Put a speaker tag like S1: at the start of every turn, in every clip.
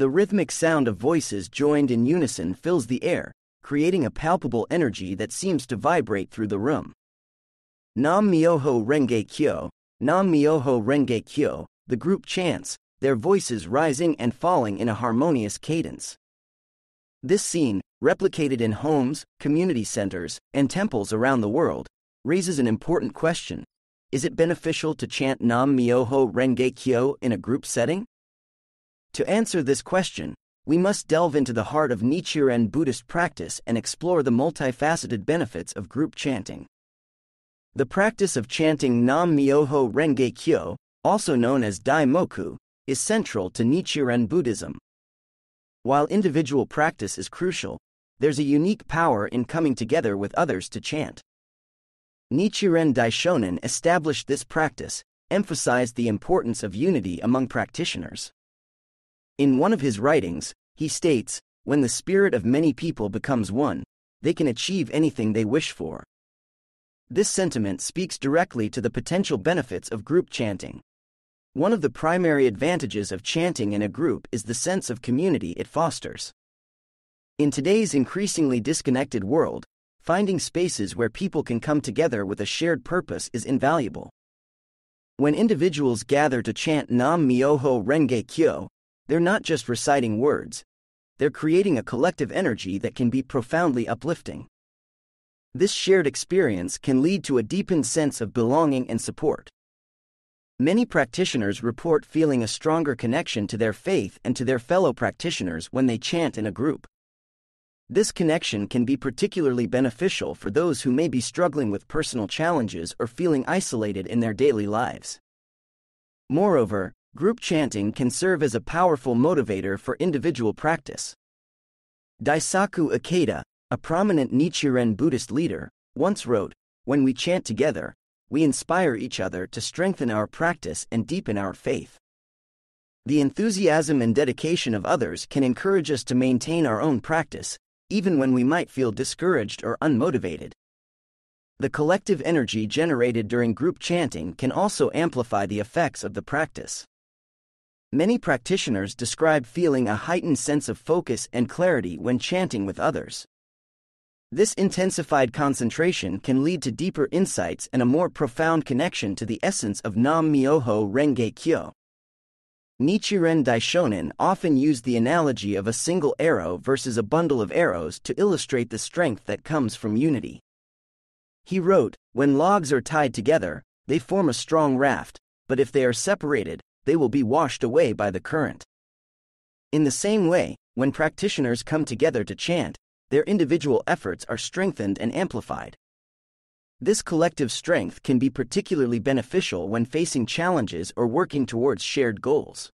S1: The rhythmic sound of voices joined in unison fills the air, creating a palpable energy that seems to vibrate through the room. Nam Myoho Renge Kyo, Nam Myoho Renge Kyo, the group chants, their voices rising and falling in a harmonious cadence. This scene, replicated in homes, community centers, and temples around the world, raises an important question. Is it beneficial to chant Nam Myoho Renge Kyo in a group setting? To answer this question, we must delve into the heart of Nichiren Buddhist practice and explore the multifaceted benefits of group chanting. The practice of chanting Nam Myoho Renge Kyo, also known as Daimoku, is central to Nichiren Buddhism. While individual practice is crucial, there's a unique power in coming together with others to chant. Nichiren Daishonin established this practice, emphasized the importance of unity among practitioners. In one of his writings, he states, when the spirit of many people becomes one, they can achieve anything they wish for. This sentiment speaks directly to the potential benefits of group chanting. One of the primary advantages of chanting in a group is the sense of community it fosters. In today's increasingly disconnected world, finding spaces where people can come together with a shared purpose is invaluable. When individuals gather to chant Nam Myoho Renge Kyo, they're not just reciting words, they're creating a collective energy that can be profoundly uplifting. This shared experience can lead to a deepened sense of belonging and support. Many practitioners report feeling a stronger connection to their faith and to their fellow practitioners when they chant in a group. This connection can be particularly beneficial for those who may be struggling with personal challenges or feeling isolated in their daily lives. Moreover, group chanting can serve as a powerful motivator for individual practice. Daisaku Ikeda, a prominent Nichiren Buddhist leader, once wrote, When we chant together, we inspire each other to strengthen our practice and deepen our faith. The enthusiasm and dedication of others can encourage us to maintain our own practice, even when we might feel discouraged or unmotivated. The collective energy generated during group chanting can also amplify the effects of the practice. Many practitioners describe feeling a heightened sense of focus and clarity when chanting with others. This intensified concentration can lead to deeper insights and a more profound connection to the essence of Nam Myoho Renge Kyo. Nichiren Daishonin often used the analogy of a single arrow versus a bundle of arrows to illustrate the strength that comes from unity. He wrote, When logs are tied together, they form a strong raft, but if they are separated, they will be washed away by the current. In the same way, when practitioners come together to chant, their individual efforts are strengthened and amplified. This collective strength can be particularly beneficial when facing challenges or working towards shared goals.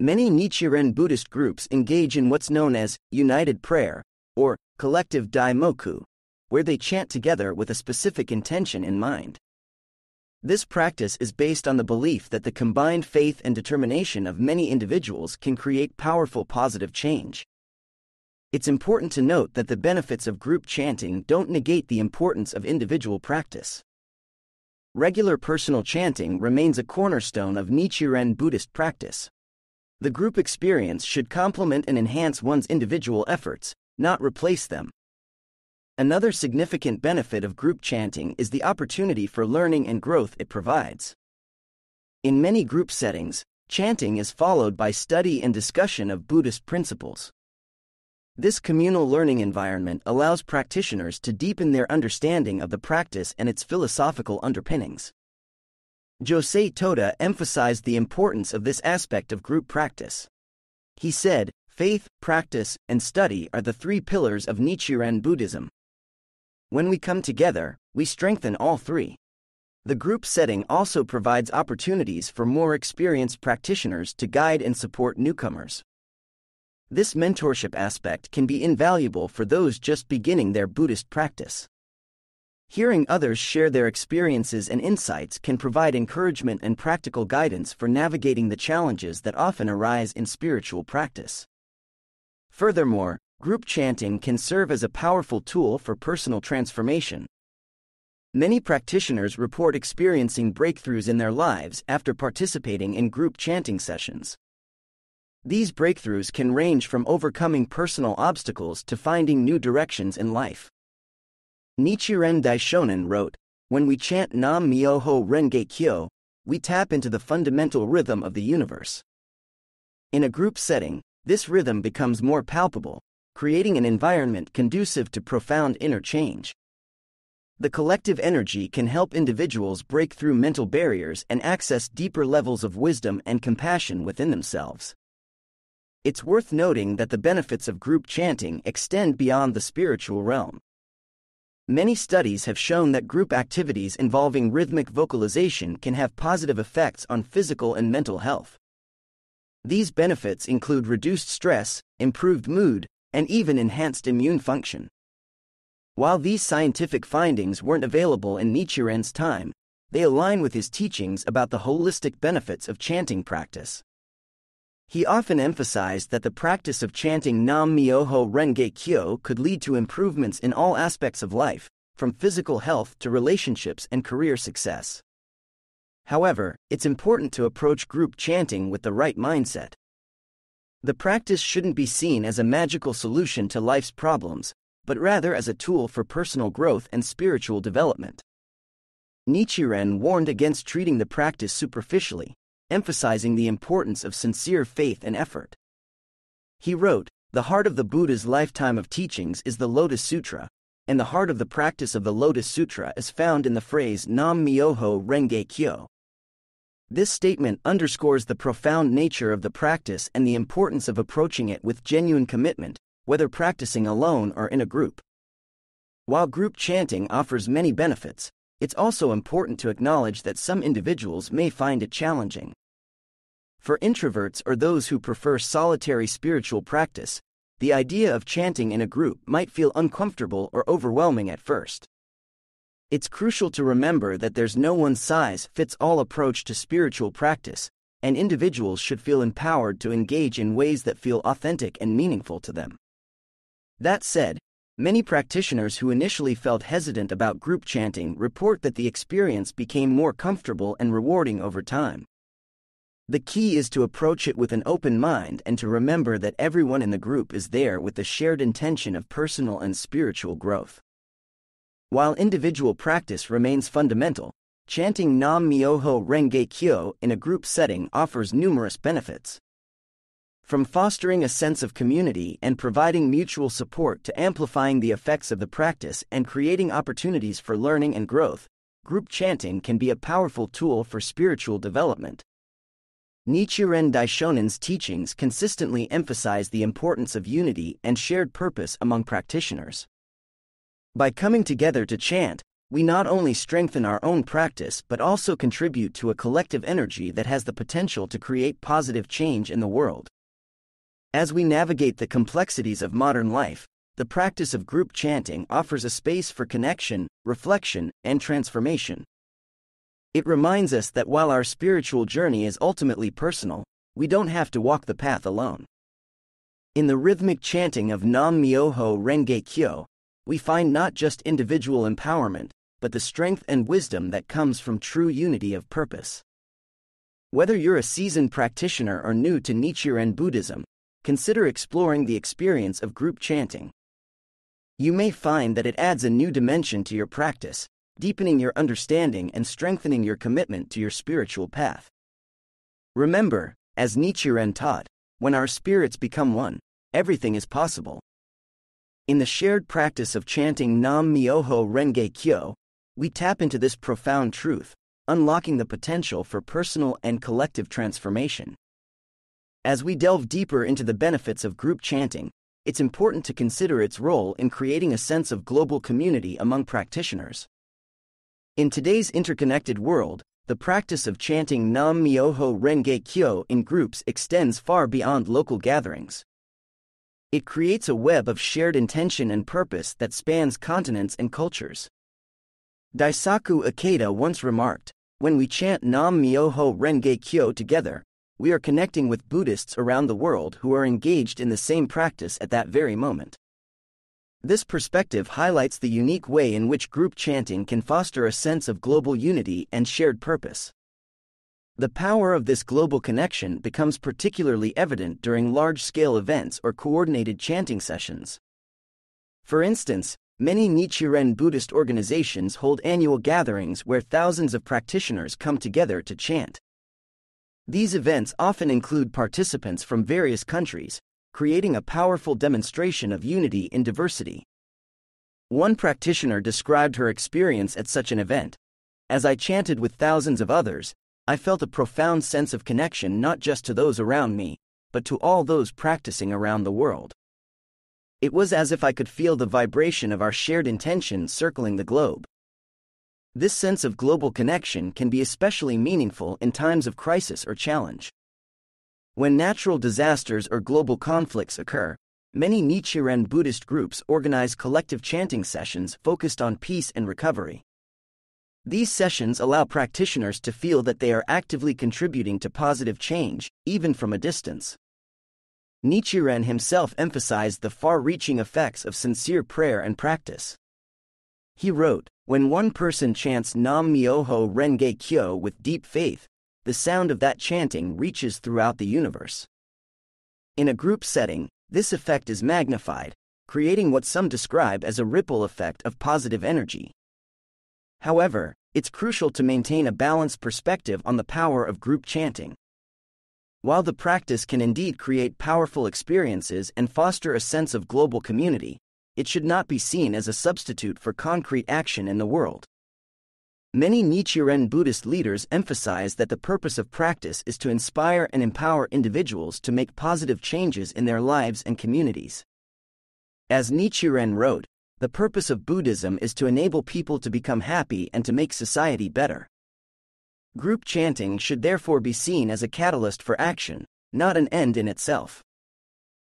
S1: Many Nichiren Buddhist groups engage in what's known as united prayer, or collective daimoku, where they chant together with a specific intention in mind. This practice is based on the belief that the combined faith and determination of many individuals can create powerful positive change. It's important to note that the benefits of group chanting don't negate the importance of individual practice. Regular personal chanting remains a cornerstone of Nichiren Buddhist practice. The group experience should complement and enhance one's individual efforts, not replace them. Another significant benefit of group chanting is the opportunity for learning and growth it provides. In many group settings, chanting is followed by study and discussion of Buddhist principles. This communal learning environment allows practitioners to deepen their understanding of the practice and its philosophical underpinnings. Josei Toda emphasized the importance of this aspect of group practice. He said, Faith, practice, and study are the three pillars of Nichiren Buddhism. When we come together, we strengthen all three. The group setting also provides opportunities for more experienced practitioners to guide and support newcomers. This mentorship aspect can be invaluable for those just beginning their Buddhist practice. Hearing others share their experiences and insights can provide encouragement and practical guidance for navigating the challenges that often arise in spiritual practice. Furthermore, group chanting can serve as a powerful tool for personal transformation. Many practitioners report experiencing breakthroughs in their lives after participating in group chanting sessions. These breakthroughs can range from overcoming personal obstacles to finding new directions in life. Nichiren Daishonin wrote, When we chant Nam Myoho Renge Kyo, we tap into the fundamental rhythm of the universe. In a group setting, this rhythm becomes more palpable, creating an environment conducive to profound inner change. The collective energy can help individuals break through mental barriers and access deeper levels of wisdom and compassion within themselves. It's worth noting that the benefits of group chanting extend beyond the spiritual realm. Many studies have shown that group activities involving rhythmic vocalization can have positive effects on physical and mental health. These benefits include reduced stress, improved mood, and even enhanced immune function. While these scientific findings weren't available in Nichiren's time, they align with his teachings about the holistic benefits of chanting practice. He often emphasized that the practice of chanting Nam Myoho Renge Kyo could lead to improvements in all aspects of life, from physical health to relationships and career success. However, it's important to approach group chanting with the right mindset. The practice shouldn't be seen as a magical solution to life's problems, but rather as a tool for personal growth and spiritual development. Nichiren warned against treating the practice superficially, emphasizing the importance of sincere faith and effort. He wrote, The heart of the Buddha's lifetime of teachings is the Lotus Sutra, and the heart of the practice of the Lotus Sutra is found in the phrase Nam Myoho Renge Kyo. This statement underscores the profound nature of the practice and the importance of approaching it with genuine commitment, whether practicing alone or in a group. While group chanting offers many benefits, it's also important to acknowledge that some individuals may find it challenging. For introverts or those who prefer solitary spiritual practice, the idea of chanting in a group might feel uncomfortable or overwhelming at first. It's crucial to remember that there's no one size fits all approach to spiritual practice, and individuals should feel empowered to engage in ways that feel authentic and meaningful to them. That said, many practitioners who initially felt hesitant about group chanting report that the experience became more comfortable and rewarding over time. The key is to approach it with an open mind and to remember that everyone in the group is there with the shared intention of personal and spiritual growth. While individual practice remains fundamental, chanting Nam Myoho Renge Kyo in a group setting offers numerous benefits. From fostering a sense of community and providing mutual support to amplifying the effects of the practice and creating opportunities for learning and growth, group chanting can be a powerful tool for spiritual development. Nichiren Daishonin's teachings consistently emphasize the importance of unity and shared purpose among practitioners. By coming together to chant, we not only strengthen our own practice but also contribute to a collective energy that has the potential to create positive change in the world. As we navigate the complexities of modern life, the practice of group chanting offers a space for connection, reflection, and transformation. It reminds us that while our spiritual journey is ultimately personal, we don't have to walk the path alone. In the rhythmic chanting of Nam Myoho Renge Kyo, we find not just individual empowerment, but the strength and wisdom that comes from true unity of purpose. Whether you're a seasoned practitioner or new to Nichiren Buddhism, consider exploring the experience of group chanting. You may find that it adds a new dimension to your practice, deepening your understanding and strengthening your commitment to your spiritual path. Remember, as Nichiren taught, when our spirits become one, everything is possible. In the shared practice of chanting Nam Myoho Renge Kyo, we tap into this profound truth, unlocking the potential for personal and collective transformation. As we delve deeper into the benefits of group chanting, it's important to consider its role in creating a sense of global community among practitioners. In today's interconnected world, the practice of chanting Nam Myoho Renge Kyo in groups extends far beyond local gatherings. It creates a web of shared intention and purpose that spans continents and cultures. Daisaku Ikeda once remarked, When we chant Nam Myoho Renge Kyo together, we are connecting with Buddhists around the world who are engaged in the same practice at that very moment. This perspective highlights the unique way in which group chanting can foster a sense of global unity and shared purpose. The power of this global connection becomes particularly evident during large scale events or coordinated chanting sessions. For instance, many Nichiren Buddhist organizations hold annual gatherings where thousands of practitioners come together to chant. These events often include participants from various countries, creating a powerful demonstration of unity in diversity. One practitioner described her experience at such an event. As I chanted with thousands of others, I felt a profound sense of connection not just to those around me, but to all those practicing around the world. It was as if I could feel the vibration of our shared intention circling the globe. This sense of global connection can be especially meaningful in times of crisis or challenge. When natural disasters or global conflicts occur, many Nichiren Buddhist groups organize collective chanting sessions focused on peace and recovery. These sessions allow practitioners to feel that they are actively contributing to positive change, even from a distance. Nichiren himself emphasized the far reaching effects of sincere prayer and practice. He wrote, When one person chants Nam Myoho Renge Kyo with deep faith, the sound of that chanting reaches throughout the universe. In a group setting, this effect is magnified, creating what some describe as a ripple effect of positive energy. However, it's crucial to maintain a balanced perspective on the power of group chanting. While the practice can indeed create powerful experiences and foster a sense of global community, it should not be seen as a substitute for concrete action in the world. Many Nichiren Buddhist leaders emphasize that the purpose of practice is to inspire and empower individuals to make positive changes in their lives and communities. As Nichiren wrote, the purpose of Buddhism is to enable people to become happy and to make society better. Group chanting should therefore be seen as a catalyst for action, not an end in itself.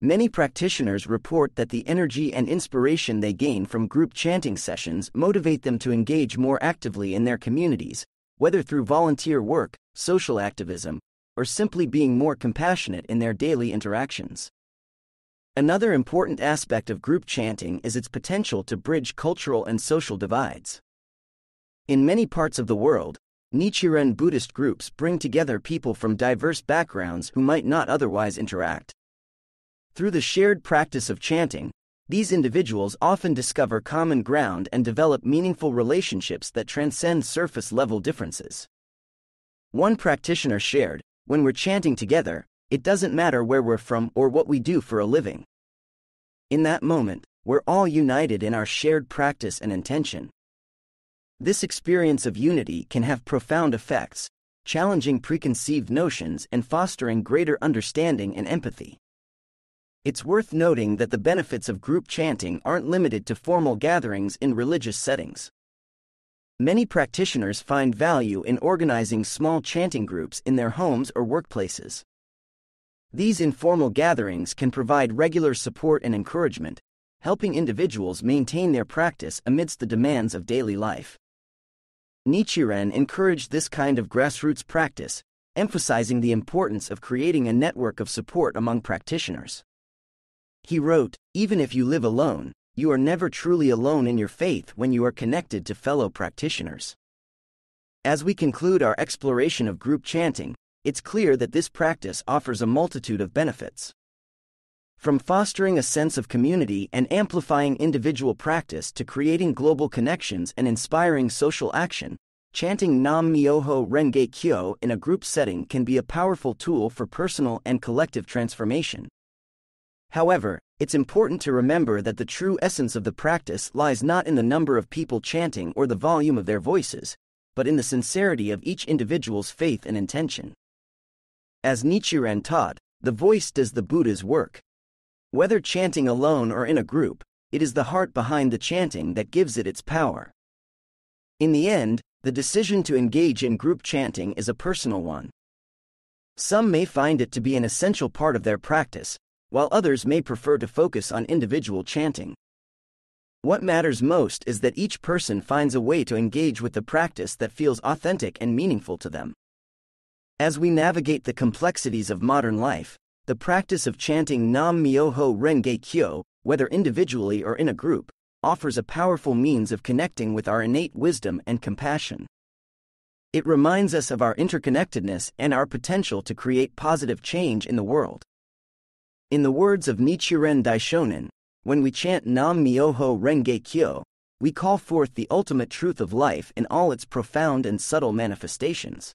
S1: Many practitioners report that the energy and inspiration they gain from group chanting sessions motivate them to engage more actively in their communities, whether through volunteer work, social activism, or simply being more compassionate in their daily interactions. Another important aspect of group chanting is its potential to bridge cultural and social divides. In many parts of the world, Nichiren Buddhist groups bring together people from diverse backgrounds who might not otherwise interact. Through the shared practice of chanting, these individuals often discover common ground and develop meaningful relationships that transcend surface level differences. One practitioner shared, When we're chanting together, it doesn't matter where we're from or what we do for a living. In that moment, we're all united in our shared practice and intention. This experience of unity can have profound effects, challenging preconceived notions and fostering greater understanding and empathy. It's worth noting that the benefits of group chanting aren't limited to formal gatherings in religious settings. Many practitioners find value in organizing small chanting groups in their homes or workplaces. These informal gatherings can provide regular support and encouragement, helping individuals maintain their practice amidst the demands of daily life. Nichiren encouraged this kind of grassroots practice, emphasizing the importance of creating a network of support among practitioners. He wrote, Even if you live alone, you are never truly alone in your faith when you are connected to fellow practitioners. As we conclude our exploration of group chanting, it's clear that this practice offers a multitude of benefits. From fostering a sense of community and amplifying individual practice to creating global connections and inspiring social action, chanting Nam Myoho Renge Kyo in a group setting can be a powerful tool for personal and collective transformation. However, it's important to remember that the true essence of the practice lies not in the number of people chanting or the volume of their voices, but in the sincerity of each individual's faith and intention. As Nichiren taught, the voice does the Buddha's work. Whether chanting alone or in a group, it is the heart behind the chanting that gives it its power. In the end, the decision to engage in group chanting is a personal one. Some may find it to be an essential part of their practice, while others may prefer to focus on individual chanting. What matters most is that each person finds a way to engage with the practice that feels authentic and meaningful to them. As we navigate the complexities of modern life, the practice of chanting Nam Myoho Renge Kyo, whether individually or in a group, offers a powerful means of connecting with our innate wisdom and compassion. It reminds us of our interconnectedness and our potential to create positive change in the world. In the words of Nichiren Daishonin, when we chant Nam Myoho Renge Kyo, we call forth the ultimate truth of life in all its profound and subtle manifestations.